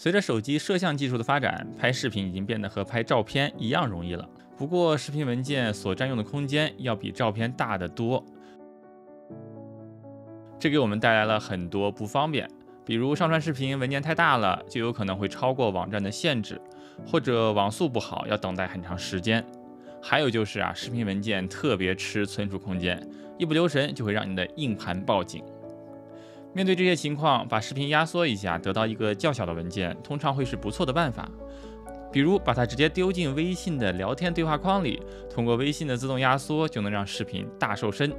随着手机摄像技术的发展，拍视频已经变得和拍照片一样容易了。不过，视频文件所占用的空间要比照片大得多，这给我们带来了很多不方便。比如上传视频文件太大了，就有可能会超过网站的限制，或者网速不好，要等待很长时间。还有就是啊，视频文件特别吃存储空间，一不留神就会让你的硬盘报警。面对这些情况，把视频压缩一下，得到一个较小的文件，通常会是不错的办法。比如把它直接丢进微信的聊天对话框里，通过微信的自动压缩，就能让视频大瘦身。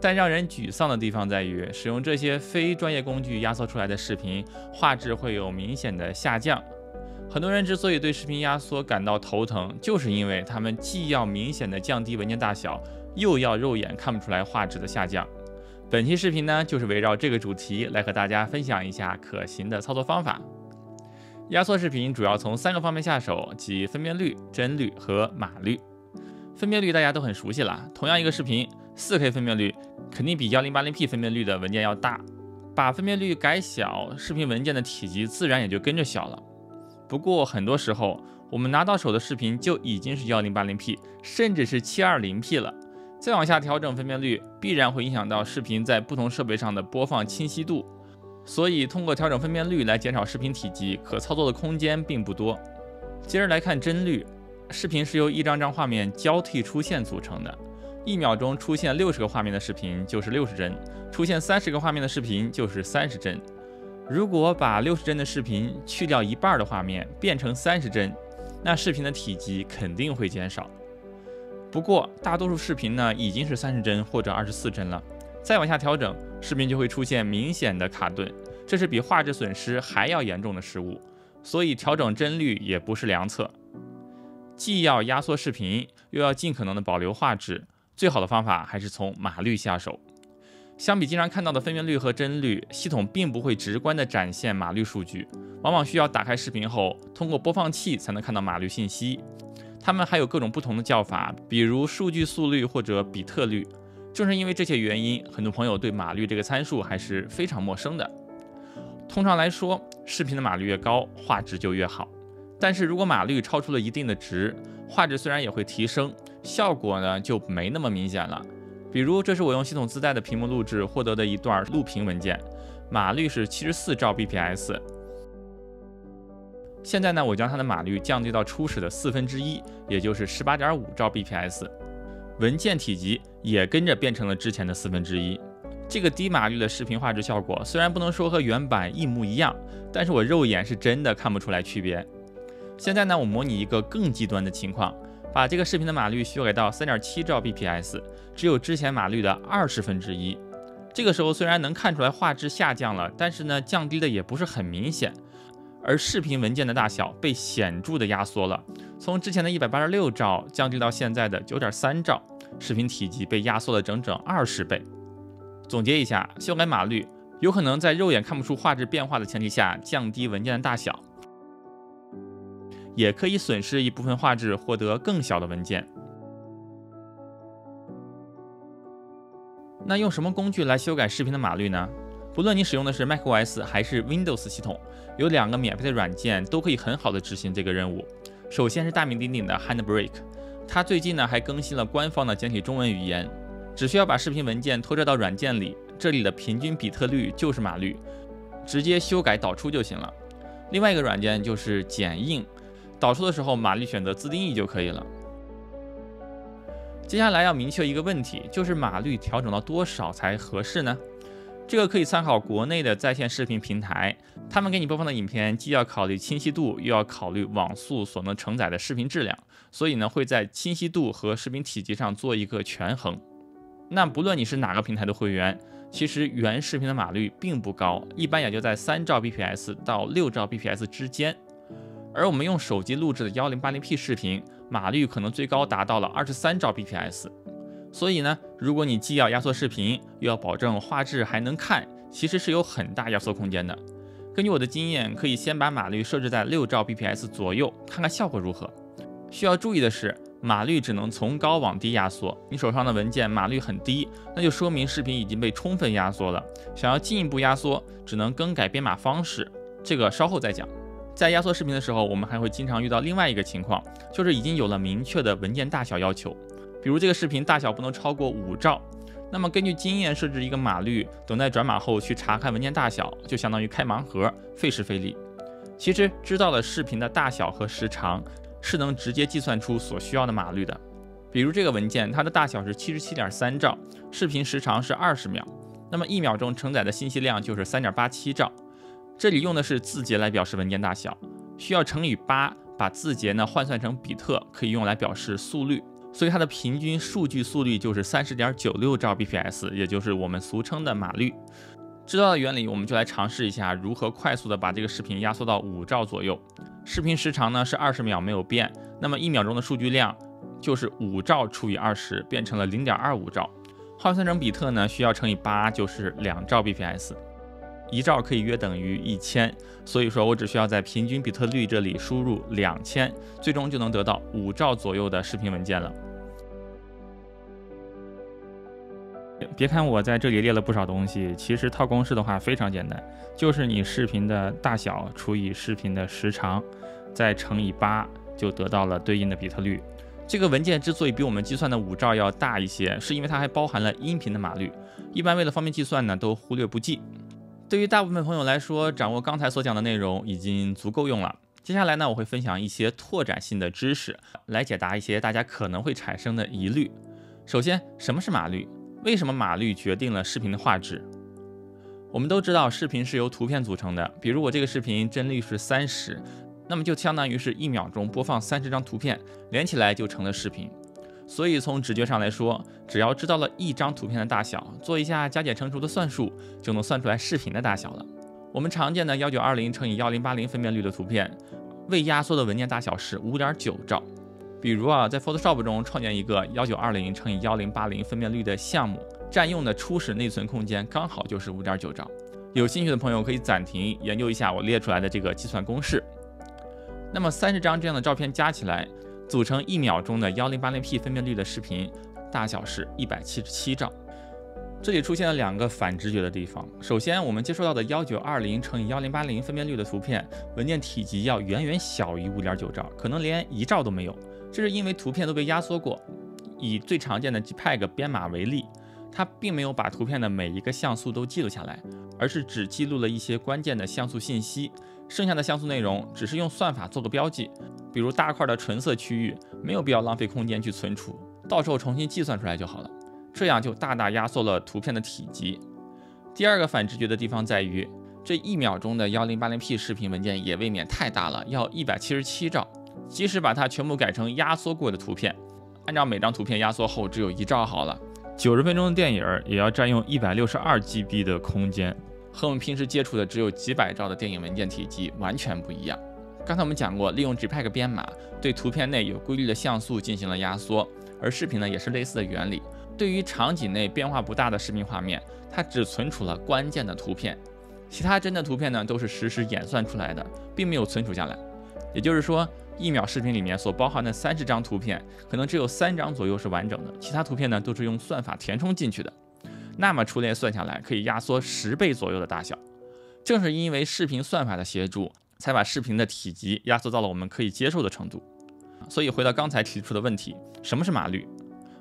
但让人沮丧的地方在于，使用这些非专业工具压缩出来的视频，画质会有明显的下降。很多人之所以对视频压缩感到头疼，就是因为他们既要明显的降低文件大小。又要肉眼看不出来画质的下降。本期视频呢，就是围绕这个主题来和大家分享一下可行的操作方法。压缩视频主要从三个方面下手，即分辨率、帧率和码率。分辨率大家都很熟悉了，同样一个视频，4K 分辨率肯定比 1080P 分辨率的文件要大。把分辨率改小，视频文件的体积自然也就跟着小了。不过很多时候，我们拿到手的视频就已经是 1080P，甚至是 720P 了。再往下调整分辨率，必然会影响到视频在不同设备上的播放清晰度，所以通过调整分辨率来减少视频体积，可操作的空间并不多。接着来看帧率，视频是由一张张画面交替出现组成的，一秒钟出现六十个画面的视频就是六十帧，出现三十个画面的视频就是三十帧。如果把六十帧的视频去掉一半的画面，变成三十帧，那视频的体积肯定会减少。不过，大多数视频呢已经是三十帧或者二十四帧了，再往下调整，视频就会出现明显的卡顿，这是比画质损失还要严重的失误。所以调整帧率也不是良策。既要压缩视频，又要尽可能的保留画质，最好的方法还是从码率下手。相比经常看到的分辨率和帧率，系统并不会直观的展现码率数据，往往需要打开视频后，通过播放器才能看到码率信息。它们还有各种不同的叫法，比如数据速率或者比特率。正是因为这些原因，很多朋友对码率这个参数还是非常陌生的。通常来说，视频的码率越高，画质就越好。但是如果码率超出了一定的值，画质虽然也会提升，效果呢就没那么明显了。比如，这是我用系统自带的屏幕录制获得的一段录屏文件，码率是七十四兆 bps。现在呢，我将它的码率降低到初始的四分之一，也就是十八点五兆 bps，文件体积也跟着变成了之前的四分之一。这个低码率的视频画质效果虽然不能说和原版一模一样，但是我肉眼是真的看不出来区别。现在呢，我模拟一个更极端的情况，把这个视频的码率修改到三点七兆 bps，只有之前码率的二十分之一。这个时候虽然能看出来画质下降了，但是呢，降低的也不是很明显。而视频文件的大小被显著的压缩了，从之前的一百八十六兆降低到现在的九点三兆，视频体积被压缩了整整二十倍。总结一下，修改码率有可能在肉眼看不出画质变化的前提下降低文件的大小，也可以损失一部分画质，获得更小的文件。那用什么工具来修改视频的码率呢？不论你使用的是 macOS 还是 Windows 系统，有两个免费的软件都可以很好的执行这个任务。首先是大名鼎鼎的 Handbrake，它最近呢还更新了官方的简体中文语言，只需要把视频文件拖拽到软件里，这里的平均比特率就是码率，直接修改导出就行了。另外一个软件就是剪映，导出的时候码率选择自定义就可以了。接下来要明确一个问题，就是码率调整到多少才合适呢？这个可以参考国内的在线视频平台，他们给你播放的影片既要考虑清晰度，又要考虑网速所能承载的视频质量，所以呢会在清晰度和视频体积上做一个权衡。那不论你是哪个平台的会员，其实原视频的码率并不高，一般也就在三兆 bps 到六兆 bps 之间，而我们用手机录制的幺零八零 P 视频，码率可能最高达到了二十三兆 bps。所以呢，如果你既要压缩视频，又要保证画质还能看，其实是有很大压缩空间的。根据我的经验，可以先把码率设置在六兆 bps 左右，看看效果如何。需要注意的是，码率只能从高往低压缩。你手上的文件码率很低，那就说明视频已经被充分压缩了。想要进一步压缩，只能更改编码方式，这个稍后再讲。在压缩视频的时候，我们还会经常遇到另外一个情况，就是已经有了明确的文件大小要求，比如这个视频大小不能超过五兆，那么根据经验设置一个码率，等待转码后去查看文件大小，就相当于开盲盒，费时费力。其实知道了视频的大小和时长，是能直接计算出所需要的码率的。比如这个文件，它的大小是七十七点三兆，视频时长是二十秒，那么一秒钟承载的信息量就是三点八七兆。这里用的是字节来表示文件大小，需要乘以八，把字节呢换算成比特，可以用来表示速率，所以它的平均数据速率就是三十点九六兆 bps，也就是我们俗称的码率。知道了原理，我们就来尝试一下如何快速的把这个视频压缩到五兆左右。视频时长呢是二十秒没有变，那么一秒钟的数据量就是五兆除以二十，变成了零点二五兆，换算成比特呢需要乘以八，就是两兆 bps。一兆可以约等于一千，所以说我只需要在平均比特率这里输入两千，最终就能得到五兆左右的视频文件了。别看我在这里列了不少东西，其实套公式的话非常简单，就是你视频的大小除以视频的时长，再乘以八，就得到了对应的比特率。这个文件之所以比我们计算的五兆要大一些，是因为它还包含了音频的码率，一般为了方便计算呢，都忽略不计。对于大部分朋友来说，掌握刚才所讲的内容已经足够用了。接下来呢，我会分享一些拓展性的知识，来解答一些大家可能会产生的疑虑。首先，什么是码率？为什么码率决定了视频的画质？我们都知道，视频是由图片组成的。比如我这个视频帧率是三十，那么就相当于是一秒钟播放三十张图片，连起来就成了视频。所以从直觉上来说，只要知道了一张图片的大小，做一下加减乘除的算术，就能算出来视频的大小了。我们常见的幺九二零乘以幺零八零分辨率的图片，未压缩的文件大小是五点九兆。比如啊，在 Photoshop 中创建一个幺九二零乘以幺零八零分辨率的项目，占用的初始内存空间刚好就是五点九兆。有兴趣的朋友可以暂停研究一下我列出来的这个计算公式。那么三十张这样的照片加起来。组成一秒钟的幺零八零 P 分辨率的视频，大小是一百七十七兆。这里出现了两个反直觉的地方。首先，我们接收到的幺九二零乘以幺零八零分辨率的图片，文件体积要远远小于五点九兆，可能连一兆都没有。这是因为图片都被压缩过。以最常见的 JPEG 编码为例，它并没有把图片的每一个像素都记录下来，而是只记录了一些关键的像素信息，剩下的像素内容只是用算法做个标记。比如大块的纯色区域，没有必要浪费空间去存储，到时候重新计算出来就好了。这样就大大压缩了图片的体积。第二个反直觉的地方在于，这一秒钟的幺零八零 P 视频文件也未免太大了，要一百七十七兆。即使把它全部改成压缩过的图片，按照每张图片压缩后只有一兆好了，九十分钟的电影也要占用一百六十二 GB 的空间，和我们平时接触的只有几百兆的电影文件体积完全不一样。刚才我们讲过，利用 JPEG 编码对图片内有规律的像素进行了压缩，而视频呢也是类似的原理。对于场景内变化不大的视频画面，它只存储了关键的图片，其他帧的图片呢都是实时演算出来的，并没有存储下来。也就是说，一秒视频里面所包含的三十张图片，可能只有三张左右是完整的，其他图片呢都是用算法填充进去的。那么，初列算下来可以压缩十倍左右的大小。正是因为视频算法的协助。才把视频的体积压缩到了我们可以接受的程度。所以回到刚才提出的问题，什么是码率？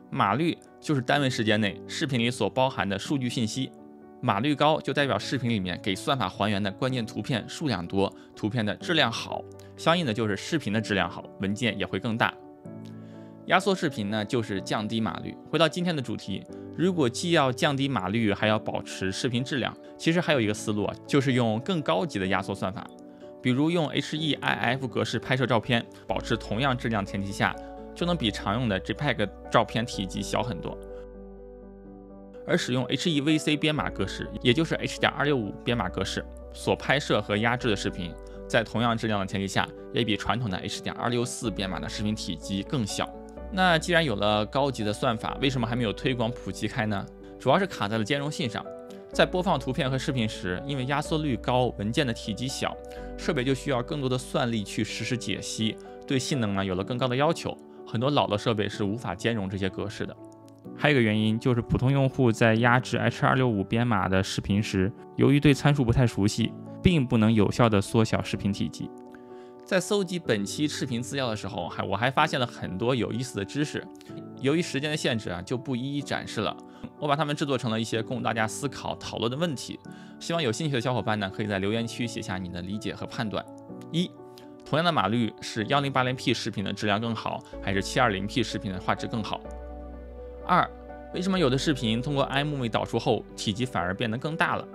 码率就是单位时间内视频里所包含的数据信息，码率高就代表视频里面给算法还原的关键图片数量多，图片的质量好，相应的就是视频的质量好，文件也会更大。压缩视频呢，就是降低码率。回到今天的主题，如果既要降低码率，还要保持视频质量，其实还有一个思路啊，就是用更高级的压缩算法。比如用 HEIF 格式拍摄照片，保持同样质量前提下，就能比常用的 JPEG 照片体积小很多。而使用 HEVC 编码格式，也就是 H.265 编码格式所拍摄和压制的视频，在同样质量的前提下，也比传统的 H.264 编码的视频体积更小。那既然有了高级的算法，为什么还没有推广普及开呢？主要是卡在了兼容性上。在播放图片和视频时，因为压缩率高，文件的体积小，设备就需要更多的算力去实时解析，对性能呢有了更高的要求。很多老的设备是无法兼容这些格式的。还有一个原因就是普通用户在压制 H.265 编码的视频时，由于对参数不太熟悉，并不能有效地缩小视频体积。在搜集本期视频资料的时候，还我还发现了很多有意思的知识。由于时间的限制啊，就不一一展示了。我把它们制作成了一些供大家思考讨论的问题。希望有兴趣的小伙伴呢，可以在留言区写下你的理解和判断。一，同样的码率是幺零八零 P 视频的质量更好，还是七二零 P 视频的画质更好？二，为什么有的视频通过 iMovie 导出后，体积反而变得更大了？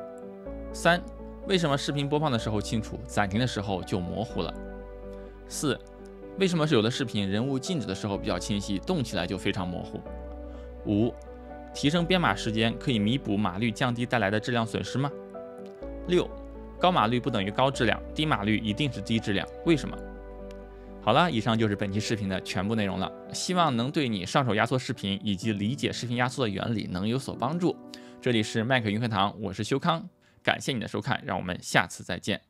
三，为什么视频播放的时候清楚，暂停的时候就模糊了？四，为什么是有的视频人物静止的时候比较清晰，动起来就非常模糊？五，提升编码时间可以弥补码率降低带来的质量损失吗？六，高码率不等于高质量，低码率一定是低质量，为什么？好了，以上就是本期视频的全部内容了，希望能对你上手压缩视频以及理解视频压缩的原理能有所帮助。这里是麦克云课堂，我是修康，感谢你的收看，让我们下次再见。